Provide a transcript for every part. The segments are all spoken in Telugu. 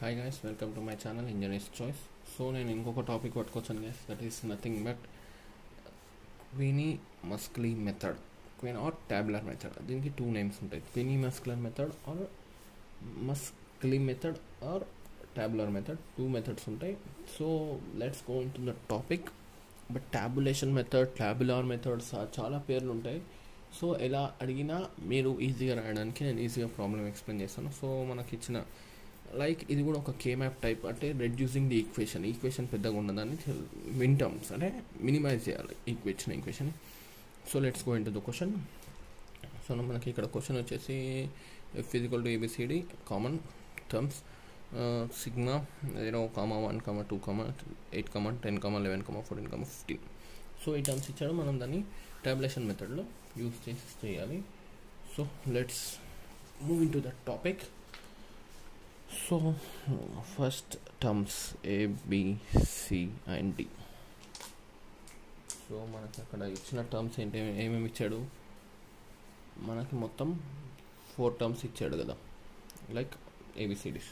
Hi guys welcome to my channel engineers choice so నేను ఇంకొక topic పట్టుకొచ్చాను guys that is nothing but క్వినీ మస్క్లీ method queen or tabular method దీనికి టూ నేమ్స్ ఉంటాయి క్వినీ మస్క్లర్ method or మస్క్లీ method are tabular method two methods ఉంటాయి so let's go into the topic but tabulation method ట్యాబులార్ methods చాలా పేర్లు ఉంటాయి సో ఎలా అడిగినా మీరు ఈజీగా రాయడానికి నేను ఈజీగా ప్రాబ్లమ్ ఎక్స్ప్లెయిన్ చేస్తాను సో మనకి ఇచ్చిన లైక్ ఇది కూడా ఒక కే మ్యాప్ టైప్ అంటే రెడ్యూసింగ్ ది ఈక్వేషన్ ఈక్వేషన్ పెద్దగా ఉన్నదాన్ని మిన్ టర్మ్స్ అంటే మినిమైజ్ చేయాలి equation equation so let's go into the question so మనకి ఇక్కడ క్వశ్చన్ వచ్చేసి physical to ABCD common terms sigma zero comma one comma two comma eight comma ten comma eleven comma fourteen comma fifteen so ఈ టర్మ్స్ ఇచ్చాడు. మనం దాన్ని టాబ్లేషన్ మెథడ్లో యూస్ చేసి చేయాలి. So let's move into the topic so first terms A and D so మనకి అక్కడ ఇచ్చిన టర్మ్స్ ఏంటి ఏమేమి ఇచ్చాడు? మనకి మొత్తం ఫోర్ టర్మ్స్ ఇచ్చాడు కదా. లైక్ ఏబిసిడీస్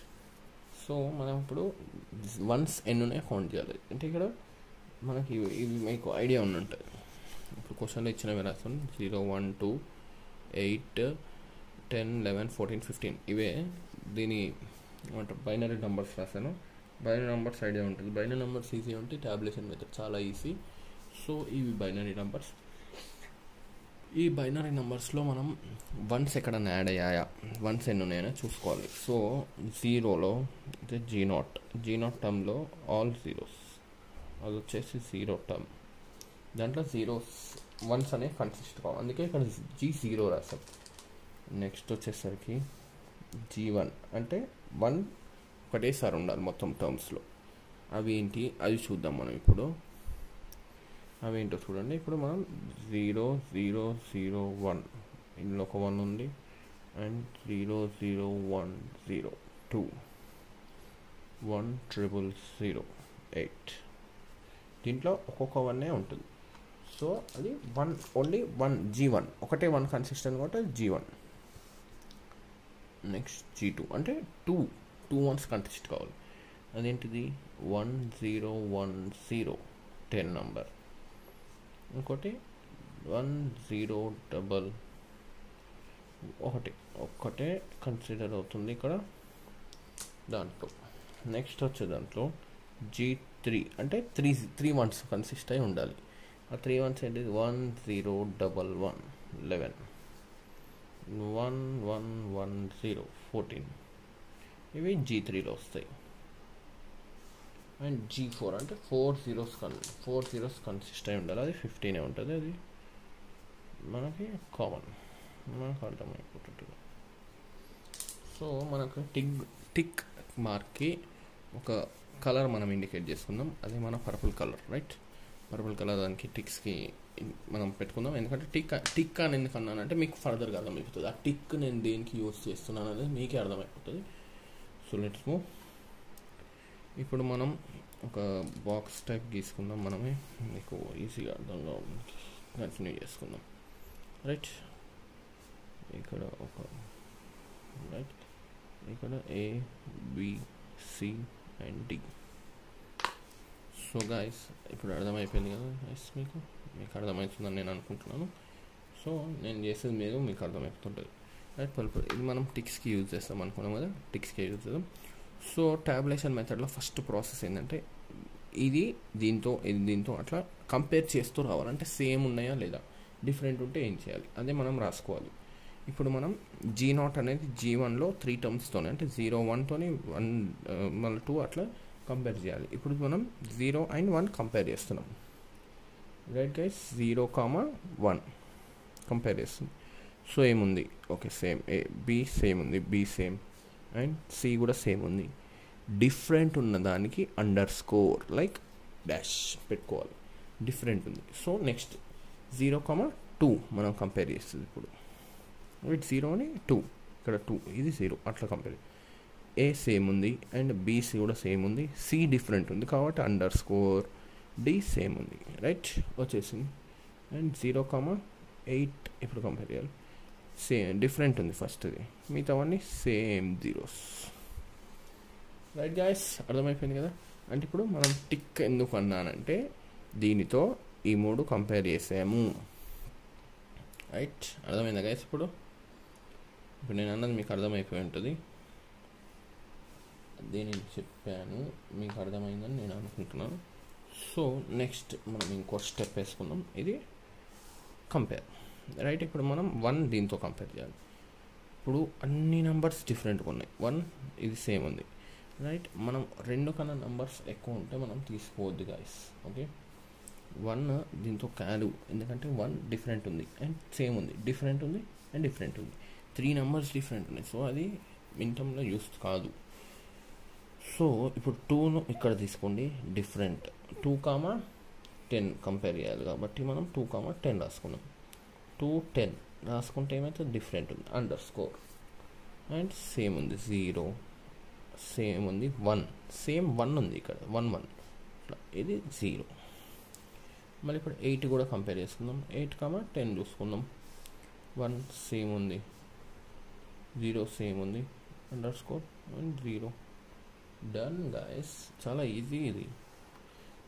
సో మనం ఇప్పుడు వన్స్ ఎన్నునే కౌంట్ చేయాలి. అంటే ఇక్కడ మనకి ఇవి మీకు ఐడియా ఉన్నట్టు ఇప్పుడు క్వశ్చన్లో ఇచ్చినవి రాస్తాం zero one two eight ten eleven fourteen fifteen ఇవే దీని ఏమంటారు? బైనరీ నెంబర్స్ రాశాను. బైనరీ నెంబర్స్ ఐడియా ఉంటుంది. బైనరీ నెంబర్స్ ఈజీ ఉంటే ట్యాబ్లేషన్ మెథడ్ చాలా ఈజీ సో ఇవి బైనరీ నెంబర్స్ ఈ బైనరీ నెంబర్స్లో మనం వన్స్ ఎక్కడన్నా యాడ్ అయ్యాయా? వన్స్ ఎన్ని ఉన్నాయని చూసుకోవాలి. సో జీరోలో అంటే జీ నాట్ జీ నాట్ టర్మ్లో ఆల్ జీరోస్ అది వచ్చేసి జీరో టర్మ్ దాంట్లో జీరోస్ వన్స్ అనే కన్సిస్ట్ కావాలి. అందుకే ఇక్కడ జీ జీరో రాసాం నెక్స్ట్ వచ్చేసరికి జీ వన్ అంటే వన్ ఒకటేసారి ఉండాలి మొత్తం టర్మ్స్లో. అవి ఏంటి? అది చూద్దాం మనం ఇప్పుడు. అవి ఏంటో చూడండి. ఇప్పుడు మనం జీరో జీరో జీరో వన్. ఇందులో ఒక వన్ ఉంది. And zero zero one zero two. One triple zero eight. దీంట్లో ఒక్కొక్క వన్నే ఉంటుంది. సో అది one only one G one. ఒకటే వన్ కన్సిస్టెంట్ కాబట్టి G one. Next G two అంటే టూ టూ వన్స్ కన్సిస్ట్ కావాలి. అదేంటిది? One zero one zero ten number ఇంకోటి? వన్ జీరో డబల్ ఒకటి. ఒక్కటే కన్సిడర్ అవుతుంది ఇక్కడ. దాంట్లో. నెక్స్ట్ వచ్చే దాంట్లో జీ త్రీ అంటే త్రీ త్రీ మంత్స్ కన్సిస్ట్ అయి ఉండాలి. ఆ త్రీ వన్స్ ఏంటిది? One zero double one eleven one one one zero fourteen ఇవి జీ త్రీలో వస్తాయి. అండ్ జీ ఫోర్ అంటే ఫోర్ జీరోస్ కన్ ఫోర్ జీరోస్ కన్సిస్ట్ అయి ఉండాలి. అది ఫిఫ్టీనే ఉంటుంది. అది మనకి కామన్ మనకు అర్థమైపోతుంది సో మనకు టిక్ టిక్ మార్క్కి ఒక కలర్ మనం ఇండికేట్ చేసుకుందాం. అది మన purple colour right purple colour దానికి టిక్స్కి మనం పెట్టుకుందాం. ఎందుకంటే టిక్ టిక్ అని ఎందుకు అన్నానంటే మీకు ఫర్దర్గా అర్థమైపోతుంది. ఆ టిక్ నేను దేనికి యూజ్ చేస్తున్నాను అనేది మీకే అర్థమైపోతుంది. సో లెట్స్ మూవ్ ఇప్పుడు మనం ఒక బాక్స్ టైప్ గీసుకుందాం మనమే. మీకు ఈజీగా అర్థంగా కంటిన్యూ చేసుకుందాం. రైట్ ఇక్కడ ఒక రైట్ ఇక్కడ A B C and D so guys ఇప్పుడు అర్థమైపోయింది కదా గైస్ మీకు? మీకు అర్థమవుతుందని నేను అనుకుంటున్నాను. సో నేను చేసేది మీరు మీకు అర్థమవుతుంటుంది రైట్ పలుపు ఇది మనం టిక్స్కి యూజ్ చేస్తాం అనుకున్నాం కదా టిక్స్కి యూజ్ చేద్దాం. సో ట్యాబ్లేషన్ మెథడ్లో ఫస్ట్ ప్రాసెస్ ఏంటంటే ఇది దీంతో ఇది దీంతో అట్లా కంపేర్ చేస్తూ రావాలంటే సేమ్ ఉన్నాయా లేదా? డిఫరెంట్ ఉంటే ఏం చేయాలి? అదే మనం రాసుకోవాలి. ఇప్పుడు మనం జీ నాట్ అనేది జీ వన్లో త్రీ టర్మ్స్తోనే అంటే జీరో వన్తోని వన్ మళ్ళీ టూ అట్లా కంపేర్ చేయాలి. ఇప్పుడు మనం జీరో అండ్ వన్ కంపేర్ చేస్తున్నాం. Right guys zero comma one compare చేస్తుంది సో ఏముంది okay same A B same ఉంది. బి సేమ్ అండ్ సి కూడా సేమ్ ఉంది. డిఫరెంట్ ఉన్న దానికి అండర్ స్కోర్ లైక్ డాష్ పెట్టుకోవాలి. డిఫరెంట్ ఉంది. So next zero comma two మనం కంపేర్ చేస్తుంది ఇప్పుడు. ఇట్ జీరో అని టూ ఇక్కడ టూ ఇది జీరో అట్లా కంపేర్ ఏ సేమ్ ఉంది. అండ్ బీసీ కూడా సేమ్ ఉంది. సి డిఫరెంట్ ఉంది. కాబట్టి అండర్ స్కోర్ డి సేమ్ ఉంది రైట్ వచ్చేసింది. అండ్ జీరో కామా ఎయిట్ ఇప్పుడు కంపేర్ చేయాలి. సేమ్ డిఫరెంట్ ఉంది ఫస్ట్ది మిగతావన్నీ సేమ్ జీరోస్ రైట్ గాయస్ అర్థమైపోయింది కదా? అంటే ఇప్పుడు మనం టిక్ ఎందుకు అన్నానంటే దీనితో ఈ మూడు కంపేర్ చేసాము. రైట్ అర్థమైందా గైస్ ఇప్పుడు? ఇప్పుడు నేను అన్నది మీకు అర్థమైపోయి ఉంటుంది. అదే నేను చెప్పాను మీకు అర్థమైందని నేను అనుకుంటున్నాను. సో నెక్స్ట్ మనం ఇంకో స్టెప్ వేసుకుందాం. ఇది కంపేర్ రైట్ ఇప్పుడు మనం వన్ దీంతో కంపేర్ చేయాలి. ఇప్పుడు అన్ని నెంబర్స్ డిఫరెంట్గా ఉన్నాయి. వన్ ఇది సేమ్ ఉంది. రైట్ మనం రెండు కన్నా నెంబర్స్ ఎక్కువ ఉంటే మనం తీసుకోవద్దు గాయస్ ఓకే వన్ దీంతో కాదు. ఎందుకంటే వన్ డిఫరెంట్ ఉంది. అండ్ సేమ్ ఉంది. డిఫరెంట్ ఉంది. అండ్ డిఫరెంట్ ఉంది. త్రీ నెంబర్స్ డిఫరెంట్ ఉన్నాయి. సో అది మింటంలో యూస్ కాదు. సో ఇప్పుడు టూను ఇక్కడ తీసుకోండి. Different two comma ten compare చేయాలి కాబట్టి మనం టూ కామా టెన్ రాసుకున్నాం. టూ టెన్ రాసుకుంటే ఏమైతే డిఫరెంట్ ఉంది. అండర్ స్కోర్ అండ్ సేమ్ ఉంది. జీరో సేమ్ ఉంది. వన్ సేమ్ వన్ ఉంది ఇక్కడ. వన్ వన్ ఇది జీరో మళ్ళీ ఇప్పుడు ఎయిట్ కూడా కంపేర్ చేసుకుందాం. ఎయిట్ కామా టెన్ చూసుకుందాం. వన్ సేమ్ ఉంది. జీరో సేమ్ ఉంది. Under score and zero done guys చాలా ఈజీ ఇది.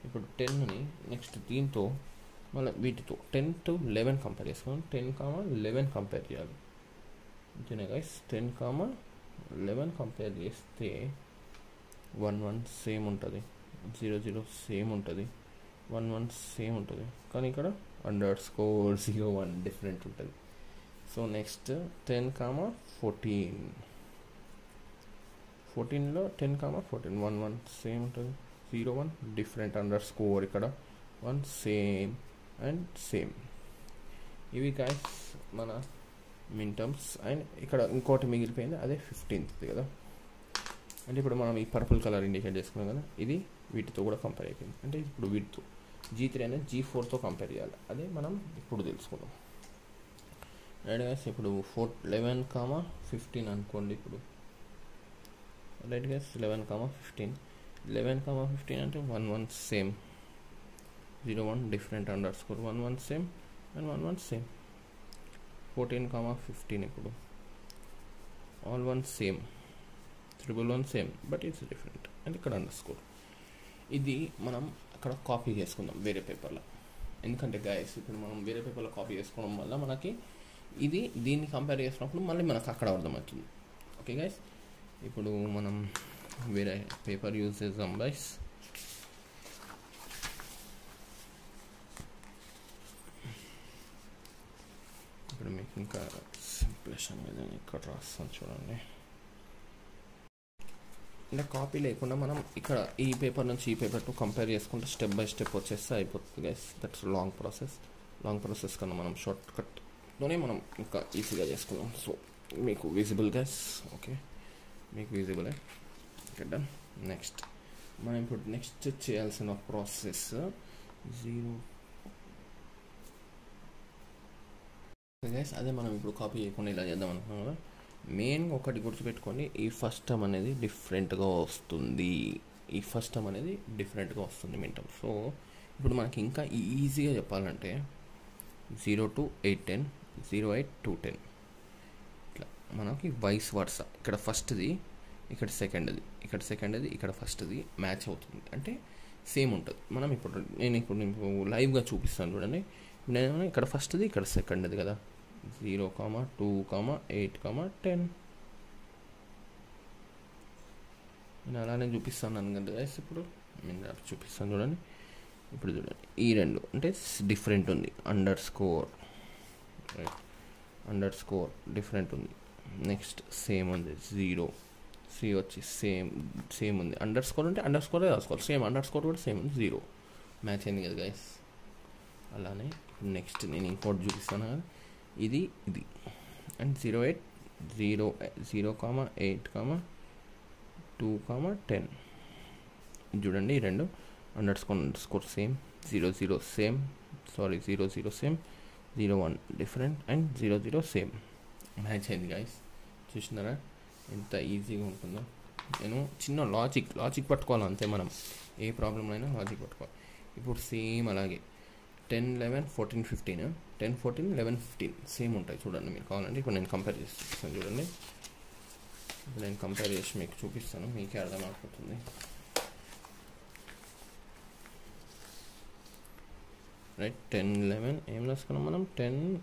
ఇప్పుడు టెన్ని నెక్స్ట్ దీంతో మళ్ళీ వీటితో టెన్ టు లెవెన్ కంపేర్ చేసుకున్నాం టెన్ కామా లెవెన్ కంపేర్ చేయాలి. అంతేనా guys ten comma eleven compare చేస్తే వన్ వన్ సేమ్ ఉంటుంది. జీరో జీరో సేమ్ ఉంటుంది. వన్ వన్ సేమ్ ఉంటుంది. కానీ ఇక్కడ under score zero one different ఉంటుంది. So next ten comma fourteen ఫోర్టీన్లో ten comma? Fourteen. One one same ఉంటుంది zero one. Different under score ఇక్కడ. One same and same. ఇవి గాయస్ మన మిన్ టర్మ్స్ అండ్ ఇక్కడ ఇంకోటి మిగిలిపోయింది అదే ఫిఫ్టీన్త్ కదా. అంటే ఇప్పుడు మనం ఈ పర్పుల్ కలర్ ఇండికేట్ చేసుకున్నాం కదా ఇది వీటితో కూడా కంపేర్ అయిపోయింది. అంటే ఇప్పుడు వీటితో జీ త్రీ అనేది జీ ఫోర్తో కంపేర్ చేయాలి. అదే మనం ఇప్పుడు తెలుసుకుందాం. రైట్ గాయస్ ఇప్పుడు ఫోర్ లెవెన్ కామా? ఫిఫ్టీన్ అనుకోండి ఇప్పుడు. Right guys eleven comma fifteen eleven comma fifteen అంటే one one same zero one different under score one one same and one one same fourteen comma fifteen ఇప్పుడు. All one same triple one same but it's different and ఇక్కడ అండర్ స్కోర్ ఇది మనం అక్కడ కాపీ చేసుకుందాం వేరే పేపర్లో ఎందుకంటే గాయస్ ఇప్పుడు మనం వేరే పేపర్లో కాపీ చేసుకోవడం వల్ల మనకి ఇది దీన్ని కంపేర్ చేసినప్పుడు మళ్ళీ మనకు అక్కడ అర్థమవుతుంది. ఓకే గాయస్ ఇప్పుడు మనం వేరే పేపర్ యూజ్ చేద్దాం బైస్ ఇప్పుడు మీకు ఇంకా సింప్లేషన్ మీద ఇక్కడ రాస్తాను చూడండి. అంటే కాపీ లేకుండా మనం ఇక్కడ ఈ పేపర్ నుంచి ఈ పేపర్ టు కంపేర్ చేసుకుంటే స్టెప్ బై స్టెప్ వచ్చేస్తే అయిపోతుంది guys that's long process long process కన్నా మనం షార్ట్ కట్లోనే మనం ఇంకా ఈజీగా చేసుకున్నాం సో మీకు విజిబుల్ గైస్ ఓకే మీకు విజిబుల్ ఇక్కడ నెక్స్ట్ మనం ఇప్పుడు నెక్స్ట్ చేయాల్సిన ప్రాసెస్ జీరో గైస్ అదే మనం ఇప్పుడు కాపీ చేయకుండా ఇలా చేద్దాం అనుకున్నాం కదా? మెయిన్గా ఒకటి గుర్తుపెట్టుకోండి. ఈ ఫస్ట్ టర్మ్ అనేది డిఫరెంట్గా వస్తుంది. ఈ ఫస్ట్ టర్మ్ అనేది డిఫరెంట్గా వస్తుంది మింటం సో ఇప్పుడు మనకి ఇంకా ఈజీగా చెప్పాలంటే zero to eight ten zero eight two ten మనకి వైస్ వర్స ఇక్కడ ఫస్ట్ది ఇక్కడ సెకండ్ది ఇక్కడ సెకండ్ది ఇక్కడ ఫస్ట్ది మ్యాచ్ అవుతుంది. అంటే సేమ్ ఉంటుంది. మనం ఇప్పుడు నేను ఇప్పుడు నేను లైవ్గా చూపిస్తాను చూడండి. నేను ఇక్కడ ఫస్ట్ది ఇక్కడ సెకండ్ది కదా. Zero comma two comma eight comma ten నేను అలానే చూపిస్తాను కదా గైస్ ఇప్పుడు. నేను చూపిస్తాను చూడండి. ఇప్పుడు చూడండి. ఈ రెండు అంటే డిఫరెంట్ ఉంది. Under score right under score different ఉంది. నెక్స్ట్ సేమ్ ఉంది. జీరో. సి వచ్చి సేమ్ సేమ్ ఉంది. అండర్ స్కోర్ అంటే అండర్ స్కోర్ రాసుకోవాలి. సేమ్ అండర్ స్కోర్ కూడా సేమ్ ఉంది. జీరో. మ్యాచ్ అయింది కదా గైస్ అలానే నెక్స్ట్ నేను ఇంకోటి చూపిస్తాను కదా. ఇది ఇది. And zero eight zero zero comma eight comma two comma ten. చూడండి ఈ రెండు. Under score under score same. Zero zero same. Sorry zero zero same. Zero one different and zero zero same. Match అయింది గాయస్ చూసినారా? ఎంత ఈజీగా ఉంటుందో. నేను చిన్న లాజిక్ లాజిక్ పట్టుకోవాలి అంతే మనం. ఏ ప్రాబ్లం అయినా లాజిక్ పట్టుకోవాలి. ఇప్పుడు సేమ్ అలాగే. Ten eleven fourteen fifteen ten fourteen eleven fifteen same ఉంటాయి చూడండి మీరు కావాలంటే. ఇప్పుడు నేను కంపేర్ చేస్తాను చూడండి. ఇప్పుడు నేను కంపేర్ చేసి మీకు చూపిస్తాను. మీకే అర్థం అవుతుంది రైట్ టెన్ లెవెన్ ఏం రాసుకున్నాం మనం? Ten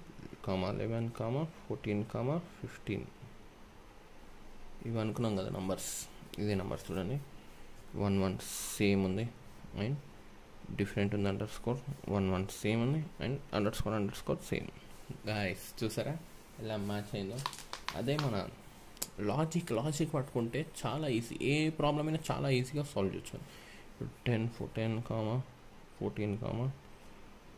comma eleven comma fourteen comma fifteen ఇవి అనుకున్నాం కదా నంబర్స్ ఇదే నంబర్స్ చూడండి. వన్ వన్ సేమ్ ఉంది. అండ్ డిఫరెంట్ ఉంది under score one one same ఉంది. And under score under score same guys చూసారా? ఎలా మ్యాచ్ అయిందో? అదే మన లాజిక్ లాజిక్ పట్టుకుంటే చాలా ఈజీ ఏ ప్రాబ్లం అయినా చాలా ఈజీగా సాల్వ్ చేయొచ్చు. ఇప్పుడు ten four ten comma fourteen comma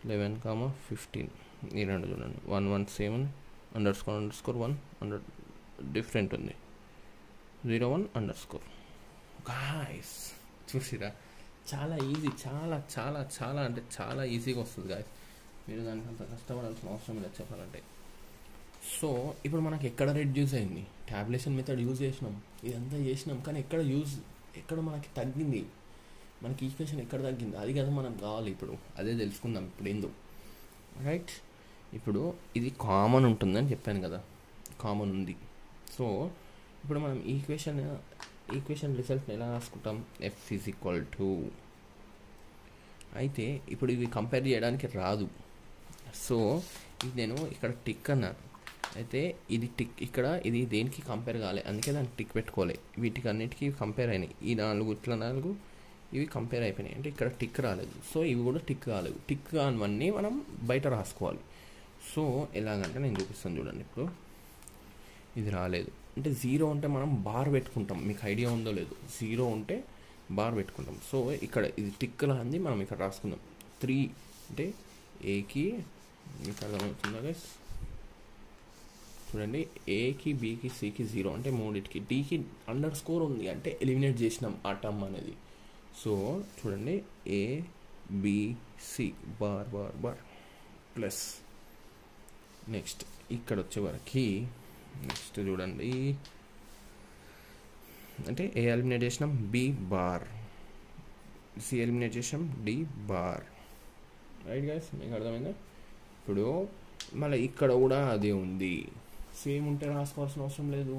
eleven comma fifteen ఈ రెండు చూడండి. One one seven under score under score one under different ఉంది. Zero one under score guys చూసిరా? చాలా ఈజీ చాలా చాలా చాలా అంటే చాలా ఈజీగా వస్తుంది గాయస్ మీరు దానికి అంత కష్టపడాల్సిన అవసరం లేదు చెప్పాలంటే. సో ఇప్పుడు మనకి ఎక్కడ రెడ్యూస్ అయింది? ట్యాబ్లేషన్ మెథడ్ యూజ్ చేసినాం. ఇదంతా చేసినాం కానీ ఎక్కడ యూజ్ ఎక్కడ మనకి తగ్గింది? మనకి ఈక్వేషన్ ఎక్కడ తగ్గింది? అది కదా మనకు కావాలి ఇప్పుడు. అదే తెలుసుకుందాం ఇప్పుడు ఏందో. రైట్ ఇప్పుడు ఇది కామన్ ఉంటుందని చెప్పాను కదా. కామన్ ఉంది. సో ఇప్పుడు మనం ఈక్వేషన్ ఈక్వేషన్ రిజల్ట్ని ఎలా రాసుకుంటాం? ఎఫ్ ఈజ్ ఈక్వల్ టు అయితే ఇప్పుడు ఇవి కంపేర్ చేయడానికి రాదు. సో ఇది నేను ఇక్కడ టిక్ అన్నాను అయితే ఇది టిక్ ఇక్కడ ఇది దేనికి కంపేర్ కాలే? అందుకే దానికి టిక్ పెట్టుకోలే. వీటికి అన్నిటికీ కంపేర్ అయినాయి. ఈ నాలుగు ఇట్లా నాలుగు ఇవి కంపేర్ అయిపోయినాయి. అంటే ఇక్కడ టిక్ రాలేదు. సో ఇవి కూడా టిక్ కాలేదు. టిక్ కానివన్నీ మనం బయట రాసుకోవాలి. సో ఎలాగంటే నేను చూపిస్తాను చూడండి ఇప్పుడు. ఇది రాలేదు. అంటే జీరో అంటే మనం బార్ పెట్టుకుంటాం. మీకు ఐడియా ఉందో లేదు. జీరో ఉంటే బార్ పెట్టుకుంటాం. సో ఇక్కడ ఇది టిక్ లాంది మనం ఇక్కడ రాసుకుందాం. త్రీ అంటే ఏకి మీకు అర్థమవుతుందా గైస్ చూడండి ఏకి బీకి సికి జీరో అంటే మూడింటికి. డీకి అండర్ స్కోర్ ఉంది అంటే ఎలిమినేట్ చేసినాం ఆ టర్మ్ అనేది. సో చూడండి A BC bar bar bar plus. Next ఇక్కడ వచ్చేవరకు నెక్స్ట్ చూడండి. అంటే ఏ ఎలిమినేట్ చేసినాం? B bar. సి ఎలిమినేట్ చేసాం డి బార్. రైట్ గైస్ మీకు అర్థమైందా? ఇప్పుడు మళ్ళీ ఇక్కడ కూడా అదే ఉంది. సేమ్ ఉంటే రాసుకోవాల్సిన అవసరం లేదు.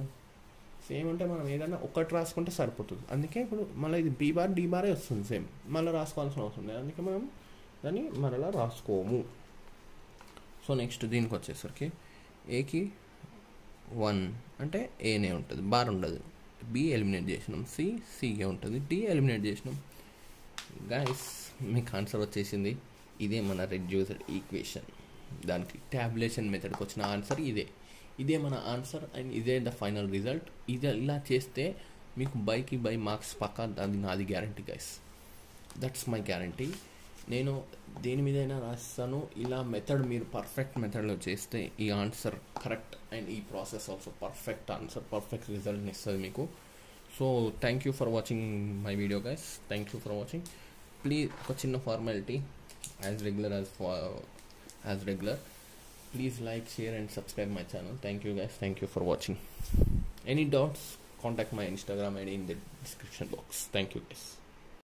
సేమ్ ఉంటే మనం ఏదైనా ఒకటి రాసుకుంటే సరిపోతుంది. అందుకే ఇప్పుడు మళ్ళీ ఇది బీ బార్ డి బారే వస్తుంది సేమ్. మళ్ళీ రాసుకోవాల్సిన అవసరం లేదు. అందుకే మనం దాన్ని మరలా రాసుకోము. సో నెక్స్ట్ దీనికి వచ్చేసరికి ఏకి వన్ అంటే ఏనే ఉంటుంది. బార్ ఉండదు. బి ఎలిమినేట్ చేసినాం. సి సిగే ఉంటుంది. డి ఎలిమినేట్ చేసినాం. గైస్ మీకు ఆన్సర్ వచ్చేసింది. ఇదే మన రెడ్యూసర్ ఈక్వేషన్ దానికి ట్యాబ్లేషన్ మెథడ్కి వచ్చిన ఆన్సర్ ఇదే. ఇదే మన ఆన్సర్ అండ్ ఇదే ద ఫైనల్ రిజల్ట్ ఇదే ఇలా చేస్తే మీకు బైకి బై మార్క్స్ పక్కా అది నాది guarantee guys that's my guarantee నేను దేని మీదైనా రాస్తాను ఇలా మెథడ్ మీరు పర్ఫెక్ట్ మెథడ్లో చేస్తే ఈ ఆన్సర్ కరెక్ట్ అండ్ ఈ process also perfect answer perfect రిజల్ట్ని ఇస్తుంది మీకు. So thank you for watching my video guys thank you for watching please ఒక చిన్న formality as regular as as regular please like share and subscribe my channel thank you guys thank you for watching any doubts contact my Instagram ID in the description box thank you guys